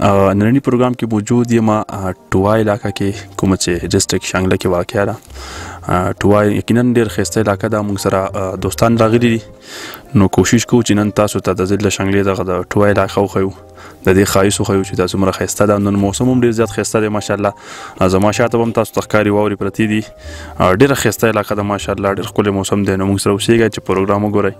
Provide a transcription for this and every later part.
نننی پروګرام کې موجود یم ټوا علاقہ کې کوم چې ډیسټریکټ شانګله کې واقع ده ټوا یقینا ډیر خسته علاقہ ده موږ سره دوستان راغلي دي نو کوشش کوو چې نن تاسو ته د ضلع شانګلې دغه د ټوا علاقه وخیو د دې خایس خو چې تاسو مره خسته ده نن موسم هم ډیر زیات خسته دی ماشاءالله زما شاته هم تاسو تخکاری ووري پرتی دي ډیر خسته علاقه ده ماشاءالله ډیر خپل موسم دی نو موږ سره اوسېږي چې پروګرام وګورئ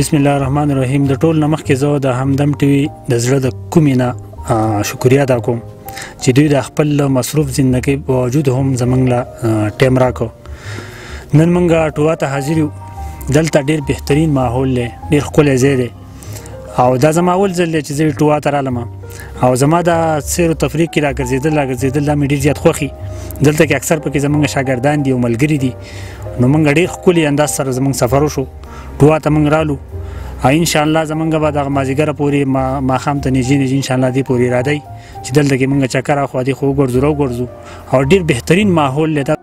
بسم الله الرحمن الرحیم د ټول نمخ کې زه د همدم ټي وي د زړه د کومې نه شکریا ادا کوم چې دوی د خپل مصروف ژوندۍ باوجود هم زمنګ لا ټیم راکو نن منګه ټوا ته حاضر یو دلته ډیر بهترین ماحول دی ډیر ښکلی ځای دی او دا زما اول ځل دی چې زه ټوا ته رالم او زما د سیر او تفریح کې راګرځېدل راګرځېدل دا مې ډیر زیات خوښي دلته کې اکثر پکې زمونږ شاګردان دي او ملګري دي نو موږ ډیر خولي انداز سره زموږ سفر وشو ټوا ته موږ رالو ان شاء الله زمونږ به د مازیګر پورې ما ما خام ته نږدې نږدې ان شاء الله دې پورې را دی چې دلته کې موږ چکر اخو دې خو ګرځو رو ګرځو او ډیر بهترین ماحول لته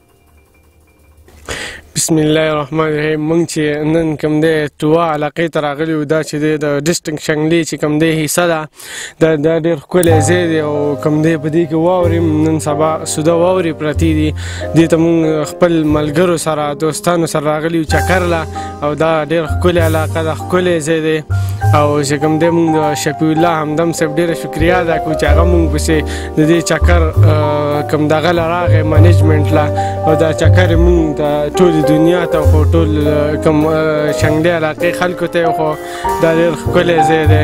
بسم الله الرحمن الرحیم مونږ چې نن کوم دی توا علاقې ته راغلي یو دا چې دی د ډسټرک شنګلې چې کوم دی حصه ده دا دا ډېر ښکلی ځای دی او کوم دی په دې کې واورې نن سبا سوده واورې پرتې دي دې ته مونږ خپل ملګرو سره دوستانو سره راغلي یو چکر له او دا ډیر ښکلی علاقه ده ښکلی ځای دی او چې کوم دی مونږ د شفیع الله همدم صاحب ډیره شکریا ادا کړو چې هغه مونږ پسې د دې چکر کوم دغه له راغی منیجمنټ له او دا چکر مونږ د ټولې دنیا ته خو ټول کوم شنګلې علاقې خلکو ته خو دا ډیر ښکلی ځای دی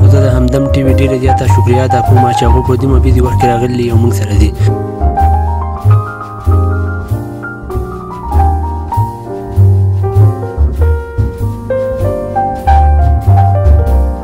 خو زه د همدم ټي وي ډېره زیاته شکریا ادا کوم چې هغوی په دومره بیزي وخت کې راغلي او موږ سره دي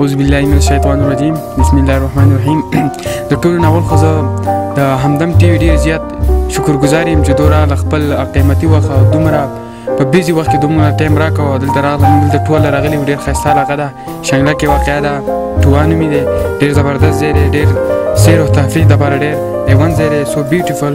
اعوذ بالله من الشیطان الرجیم بسم الله الرحمن الرحیم د ټولو ناول خو زه د همدم ټي وي ډېر زیات شکرګزار یم چې دوره له خپل قیمتي وخت او دومره په بیزي وخت کې دومره ټایم راکوه او دلته راغلم موږ دلته ټوله راغلي یو ډېر ښایسته علاقه ده شنګله کې واقع ده ټوا نومي دی ډېر زبردست ځای دی ډېر سیر او تفریح دپاره ډېر ایون ځای دی سو بیوټیفل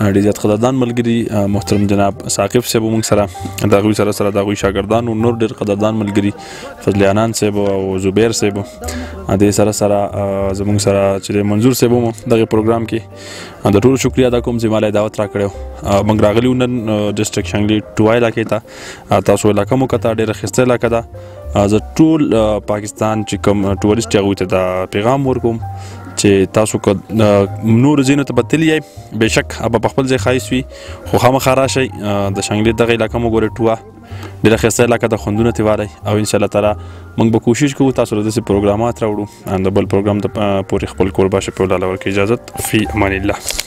ډیر زیات قدردان ملګری محترم جناب ثاقب صاحب موږ سره دا غوي سره سره دا غوي شاګردان او نور ډیر قدردان ملګری فضل انان صاحب او زبیر صاحب دې سره سره زموږ سره چې منظور صاحب مو دغه پروګرام کې د ټول شکریا ادا کوم چې مالای دعوت را کړو موږ راغلی نن ډیسټریکټ شنګلی ټوای لاکې ته تاسو علاقې مو کته ډیر خسته علاقې ده زه ټول پاکستان چې کوم ټوریست هغه ته دا پیغام ورکوم چې تاسو کو نور زینو ته بتلی یې بهشک اب په خپل ځای خایس وي خو خامخا راشي د شنګلې دغه علاقې مو ګورې ټوه ډیره خسته علاقې د خوندونه تیواري او ان شاء الله تعالی موږ به کوشش کوو تاسو له دې پروګرامات راوړو اند بل پروګرام ته پوری خپل کور باشه په لاله ورکه اجازه فی امان الله